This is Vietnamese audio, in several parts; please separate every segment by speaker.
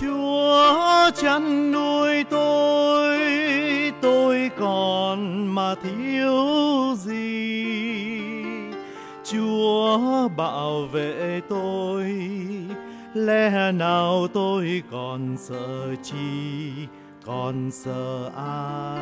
Speaker 1: Chúa chăn nuôi tôi, tôi còn mà thiếu gì? Chúa bảo vệ tôi, lẽ nào tôi còn sợ chi, còn sợ ai?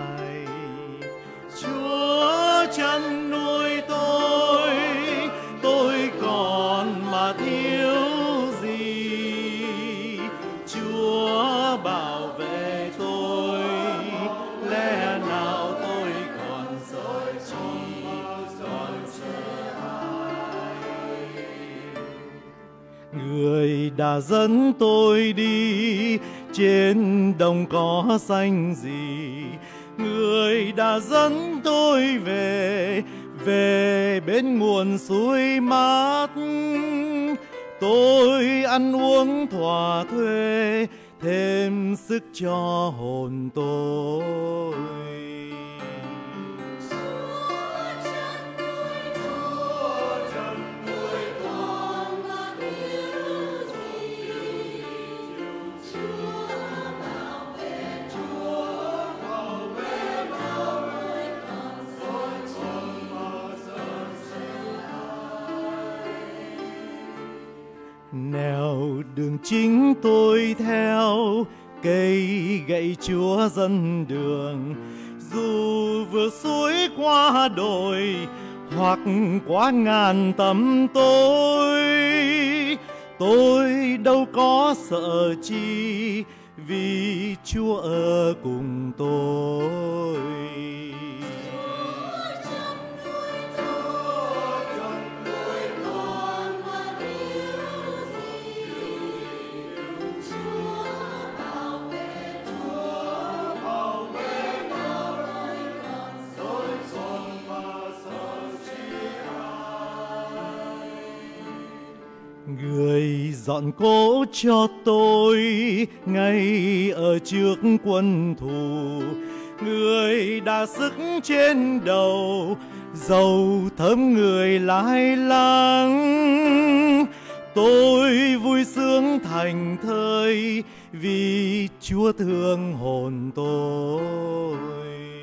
Speaker 1: Người đã dẫn tôi đi, trên đồng cỏ xanh gì? Người đã dẫn tôi về về bên nguồn suối mát. Tôi ăn uống thỏa thuê, thêm sức cho hồn tôi. Nẻo đường chính tôi theo, cây gậy chúa dân đường. Dù vượt suối qua đồi, hoặc qua ngàn tầm tôi tôi đâu có sợ chi vì chúa ở cùng tôi. Người dọn cố cho tôi ngay ở trước quân thù. Người đã sức trên đầu, dầu thơm người lai lắng tôi vui sướng thành thơi vì chúa thương hồn tôi.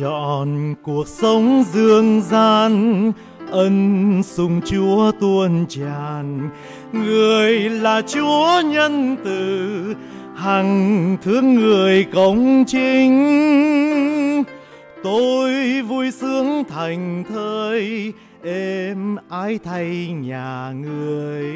Speaker 1: Chọn cuộc sống dương gian, ân sùng chúa tuôn tràn. Người là chúa nhân từ, hằng thương người công chính. Tôi vui sướng thành thơi, êm ái thay nhà người.